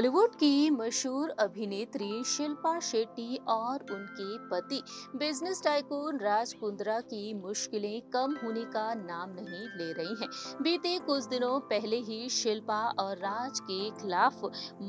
बॉलीवुड की मशहूर अभिनेत्री शिल्पा शेट्टी और उनके पति बिज़नेस टाइकून राज कुंद्रा की मुश्किलें कम होने का नाम नहीं ले रही हैं। बीते कुछ दिनों पहले ही शिल्पा और राज के खिलाफ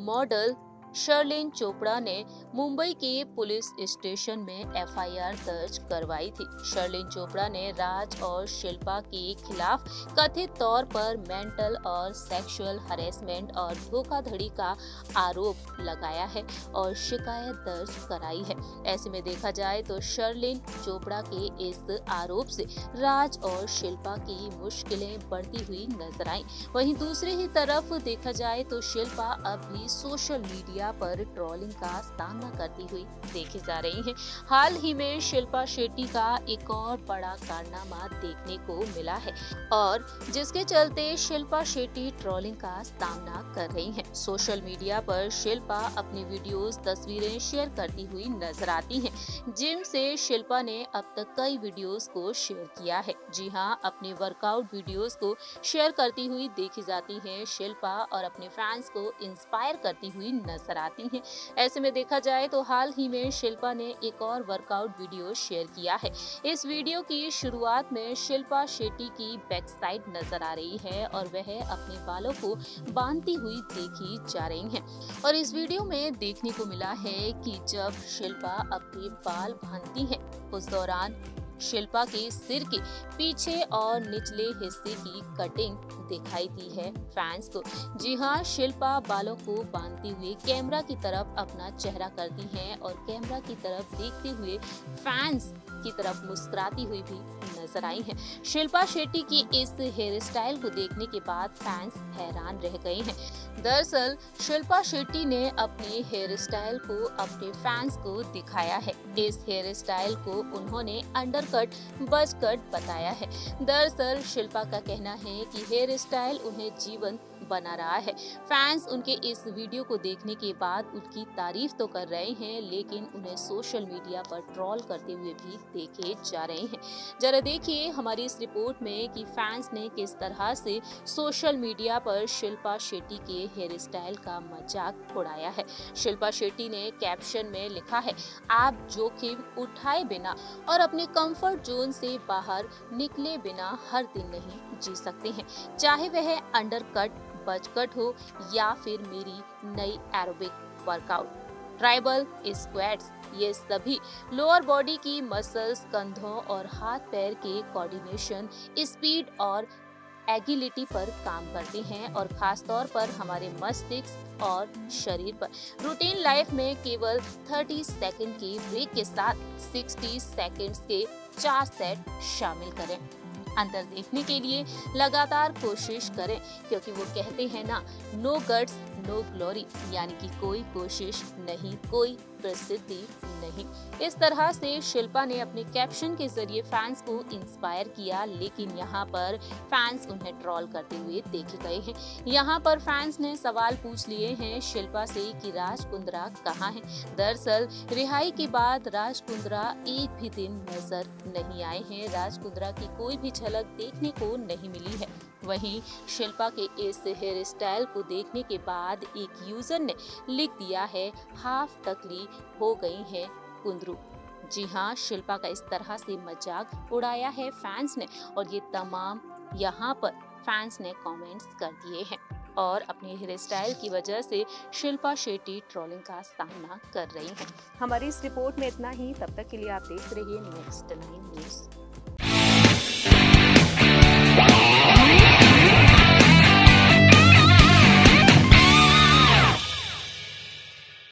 मॉडल शर्लिन चोपड़ा ने मुंबई के पुलिस स्टेशन में एफआईआर दर्ज करवाई थी। शर्लिन चोपड़ा ने राज और शिल्पा के खिलाफ कथित तौर पर मेंटल और सेक्सुअल हरेसमेंट और धोखाधड़ी का आरोप लगाया है और शिकायत दर्ज कराई है। ऐसे में देखा जाए तो शर्लिन चोपड़ा के इस आरोप से राज और शिल्पा की मुश्किलें बढ़ती हुई नज़र आई। वहीं दूसरी ही तरफ़ देखा जाए तो शिल्पा अब भी सोशल मीडिया मीडिया पर ट्रोलिंग का सामना करती हुई देखी जा रही हैं। हाल ही में शिल्पा शेट्टी का एक और बड़ा कारनामा देखने को मिला है और जिसके चलते शिल्पा शेट्टी ट्रोलिंग का सामना कर रही हैं। सोशल मीडिया पर शिल्पा अपनी वीडियोस, तस्वीरें शेयर करती हुई नज़र आती हैं जिम से शिल्पा ने अब तक कई वीडियोस को शेयर किया है जी हाँ अपने वर्कआउट वीडियोस को शेयर करती हुई देखी जाती है शिल्पा और अपने फैंस को इंस्पायर करती हुई नज़र नज़र आती हैं। ऐसे में देखा जाए तो हाल ही में शिल्पा ने एक और वर्कआउट वीडियो शेयर किया है। इस वीडियो की शुरुआत में शिल्पा शेट्टी की बैक साइड नज़र आ रही है और वह अपने बालों को बांधती हुई देखी जा रही हैं। और इस वीडियो में देखने को मिला है कि जब शिल्पा अपने बाल बांधती हैं, उस दौरान शिल्पा के सिर के पीछे और निचले हिस्से की कटिंग दिखाई दी है फैंस को। जी हाँ शिल्पा बालों को बांधते हुए कैमरा की तरफ़ अपना चेहरा करती हैं और कैमरा की तरफ़ देखते हुए फैंस की तरफ़ मुस्कुराती हुई भी नज़र आई हैं। शिल्पा शेट्टी की इस हेयर स्टाइल को देखने के बाद फैंस हैरान रह गए हैं। दरअसल, शिल्पा शेट्टी ने अपने हेयर स्टाइल को अपने फैंस को दिखाया है। इस हेयर स्टाइल को उन्होंने अंडरकट, बजकट बताया है। दरअसल, शिल्पा का कहना है कि हेयर स्टाइल उन्हें जीवन बना रहा है। फैंस उनके इस वीडियो को देखने के बाद उनकी तारीफ़ तो कर रहे हैं, लेकिन उन्हें सोशल मीडिया पर ट्रॉल करते हुए भी देखे जा रहे हैं। जरा देखिए हमारी इस रिपोर्ट में कि फैंस ने किस तरह से सोशल मीडिया पर शिल्पा शेट्टी के हेयर स्टाइल का मज़ाक उड़ाया है। शिल्पा शेट्टी ने कैप्शन में लिखा है, आप जोखिम उठाए बिना और अपने कंफर्ट जोन से बाहर निकले बिना हर दिन नहीं जी सकते हैं। चाहे वह अंडर कट बजकट हो या फिर मेरी नई एरोबिक वर्कआउट ट्राइबल स्क्वाड्स ये सभी लोअर बॉडी की मसल्स कंधों और हाथ पैर के कोऑर्डिनेशन स्पीड और एगिलिटी पर काम करते हैं और खास तौर पर हमारे मस्तिष्क और शरीर पर। रूटीन लाइफ में केवल 30 सेकंड की ब्रेक के साथ 60 सेकंड्स के चार सेट शामिल करें। अंतर देखने के लिए लगातार कोशिश करें, क्योंकि वो कहते हैं ना नो गट्स नो ग्लोरी यानी कि कोई कोशिश नहीं, कोई प्रसिद्धि नहीं। इस तरह से शिल्पा ने अपने कैप्शन के ज़रिए फैंस को इंस्पायर किया, लेकिन यहाँ पर फैंस उन्हें ट्रॉल करते हुए देखे गए हैं। यहाँ पर फैंस ने सवाल पूछ लिए हैं शिल्पा से कि राज कुंद्रा कहाँ है? दरअसल, रिहाई के बाद राज कुंद्रा एक भी दिन नज़र नहीं आए हैं। राज कुंद्रा की कोई भी झलक देखने को नहीं मिली है। वहीं शिल्पा के इस हेयर स्टाइल को देखने के बाद एक यूज़र ने लिख दिया है, हाफ़ तकली हो गई है कुंदरू। जी हाँ शिल्पा का इस तरह से मज़ाक उड़ाया है फैंस ने और ये तमाम यहाँ पर फैंस ने कमेंट्स कर दिए हैं। और अपने हेयर स्टाइल की वजह से शिल्पा शेट्टी ट्रोलिंग का सामना कर रही हैं। हमारी इस रिपोर्ट में इतना ही। तब तक के लिए आप देख रहिए नेक्स्ट नाइन न्यूज़